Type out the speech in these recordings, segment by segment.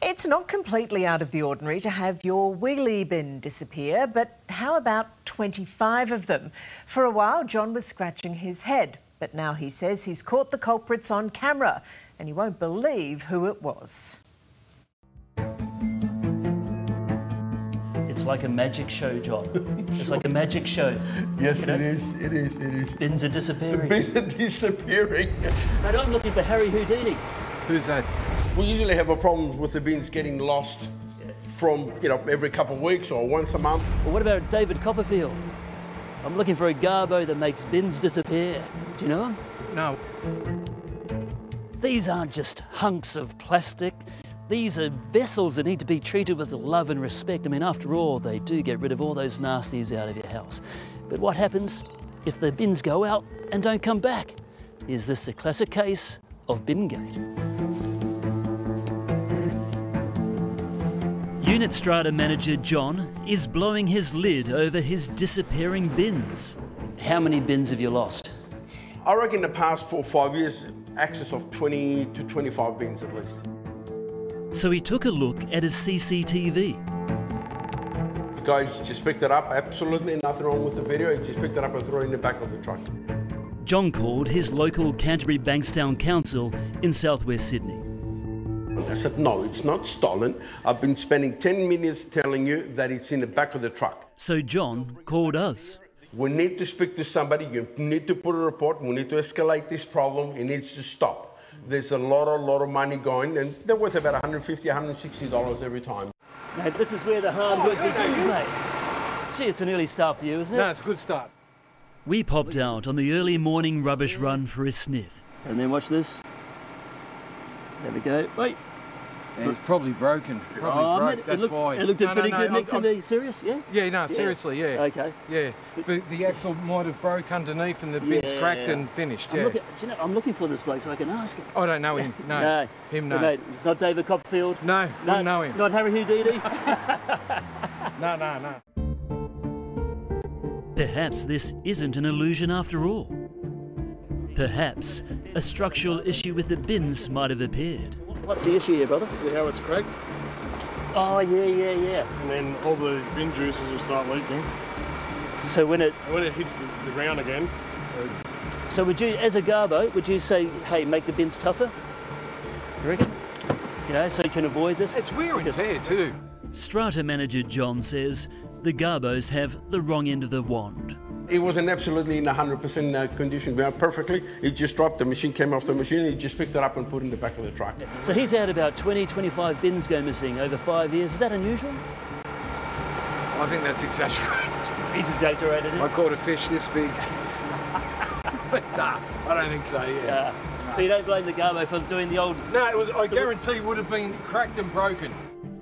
It's not completely out of the ordinary to have your wheelie bin disappear, but how about 25 of them? For a while, John was scratching his head, but now he says he's caught the culprits on camera and he won't believe who it was. It's like a magic show, John. It's like a magic show. Yes, You know? it is. It is. It is. Bins are disappearing. Bins are disappearing. Mate, I'm looking for Harry Houdini. Who's that? We usually have a problem with the bins getting lost from you know every couple of weeks or once a month. Well, what about David Copperfield? I'm looking for a garbo that makes bins disappear. Do you know him? No. These aren't just hunks of plastic. These are vessels that need to be treated with love and respect. I mean, after all, they do get rid of all those nasties out of your house. But what happens if the bins go out and don't come back? Is this a classic case of Bingate? Unit Strata manager John is blowing his lid over his disappearing bins. How many bins have you lost? I reckon the past four or five years, access of 20 to 25 bins at least. So he took a look at his CCTV. The guys just picked it up. Absolutely nothing wrong with the video. He just picked it up and threw it in the back of the truck. John called his local Canterbury Bankstown Council in southwest Sydney. I said, no, it's not stolen. I've been spending 10 minutes telling you that it's in the back of the truck. So John called us. We need to speak to somebody. You need to put a report. We need to escalate this problem. It needs to stop. There's a lot, a lot of money going, and they're worth about 150, 160 dollars every time. Mate, this is where the hard work begins, mate. Gee, it's an early start for you, isn't it? No, it's a good start. We popped out on the early morning rubbish run for a sniff. And then watch this. There we go. Wait. And it's probably broken. Probably Oh, broke. mate, That's it looked, why. It looked No, no, pretty no, good, I'm- Nick, to I'm- me. Serious? Yeah? Yeah, no, seriously, yeah. Okay. Yeah, but the axle might have broke underneath and the bin's Yeah. cracked and finished. I'm, Yeah. looking, do you know, I'm looking for this bloke so I can ask him. I don't know him. No. No. Him, no. Mate, it's not David Copperfield. No, No, wouldn't know him. Not Harry Houdini. No, no, no. Perhaps this isn't an illusion after all. Perhaps a structural issue with the bins might have appeared. What's the issue here, brother? Is it how it's cracked? Oh, yeah, yeah, yeah. And then all the bin juices will start leaking. So when it, And when it hits the, the ground again, uh, so would you, as a garbo, would you say, hey, make the bins tougher? You reckon? You know, so you can avoid this. It's wear and Because- tear too. Strata manager John says the garbos have the wrong end of the wand. It wasn't absolutely in 100% uh, condition, well, perfectly. It just dropped. The machine came off the machine. He just picked it up and put it in the back of the truck. So he's had about 20, 25 bins go missing over five years. Is that unusual? I think that's exaggerated. He's exaggerated. I caught a fish this big. nah, I don't think so. Yeah. Uh, so you don't blame the garbo for doing the old. No, it was. I guarantee would have been cracked and broken.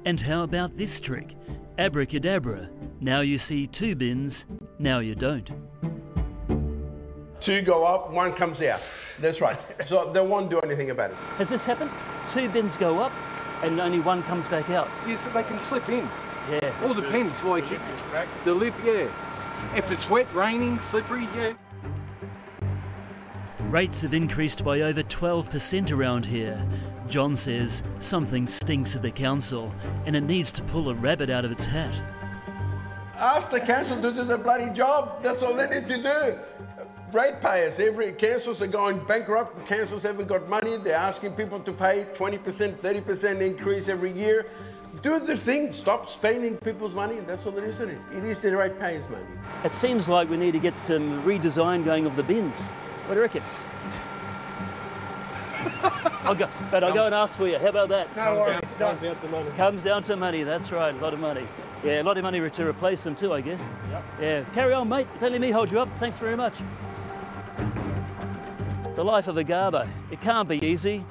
And how about this trick? Abracadabra. Now you see two bins, now you don't. Two go up, one comes out. That's right. So they won't do anything about it. Has this happened? Two bins go up and only one comes back out. Yes, they can slip in. Yeah. All depends. Like the lip, yeah. If it's wet, raining, slippery, yeah. Rates have increased by over 12% around here. John says something stinks at the council and it needs to pull a rabbit out of its hat. Ask the council to do the bloody job. That's all they need to do. Ratepayers, every councils are going bankrupt. Councils haven't got money. They're asking people to pay 20%, 30% increase every year. Do the thing. Stop spending people's money. That's all it is. Isn't it? it is the ratepayers' money. It seems like we need to get some redesign going of the bins. What do you reckon? I'll go, but I'll go and ask for you. How about that? No worries. it's down, down to money. Comes down to money, that's right, a lot of money. Yeah, a lot of money to replace them too, I guess. Yeah, carry on, mate. Don't let me hold you up. Thanks very much. The life of a garbo. It can't be easy.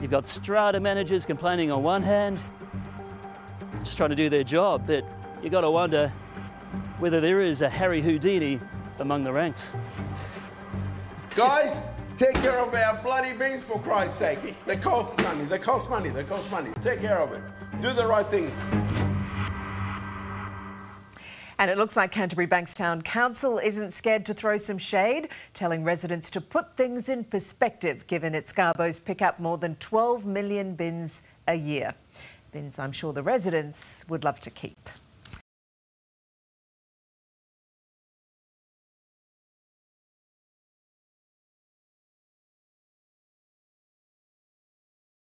You've got strata managers complaining on one hand, just trying to do their job, but you got to wonder whether there is a Harry Houdini among the ranks. Guys, take care of our bloody beans for Christ's sake. They cost money. They cost money. They cost money. Take care of it. Do the right things. And it looks like Canterbury Bankstown Council isn't scared to throw some shade, telling residents to put things in perspective, given its garbos pick up more than 12 million bins a year. Bins I'm sure the residents would love to keep.